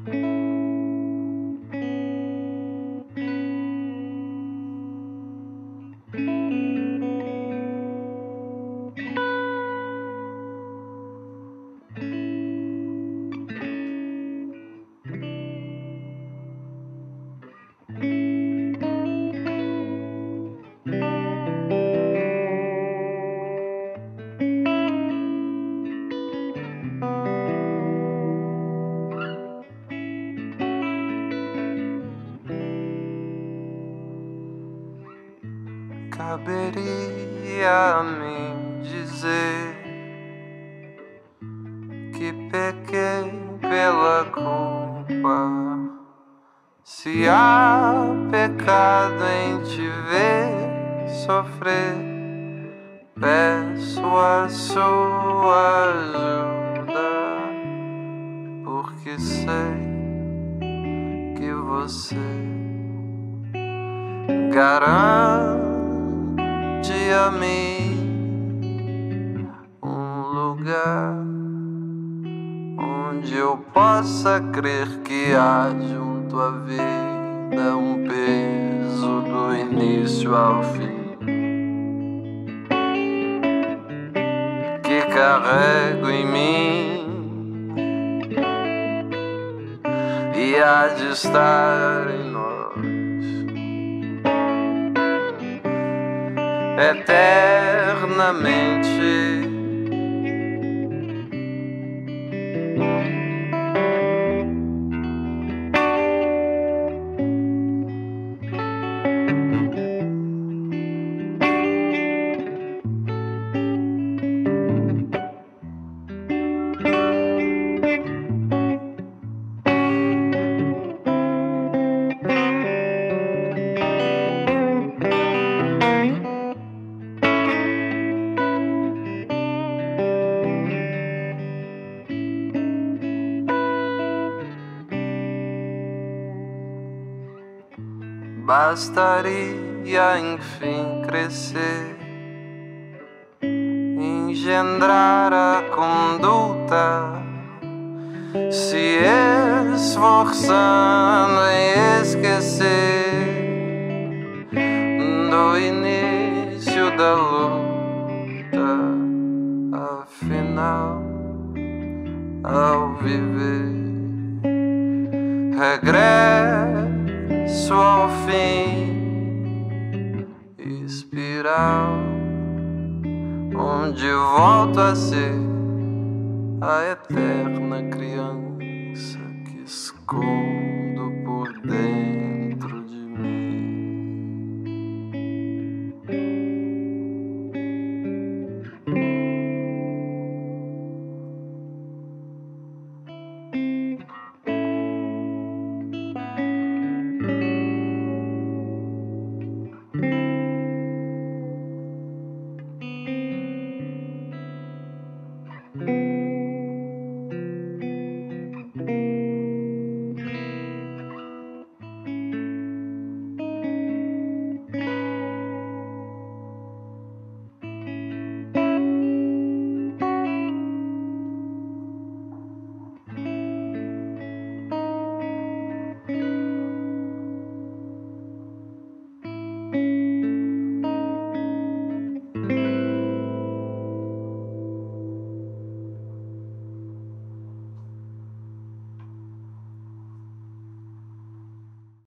Mm-hmm. Caberia me dizer que pequei pela culpa. Se há pecado em te ver sofrer, peço a sua ajuda, porque sei que você garante a mim um lugar onde eu possa crer que há junto à vida um peso do início ao fim. Que carrego em mim e há de estar em eternamente. Bastaria enfim crescer, engendrar a conduta, se esforçando em esquecer do início da luta, afinal, ao viver, regresso onde volto a ser a eterna criança que escondo por dentro.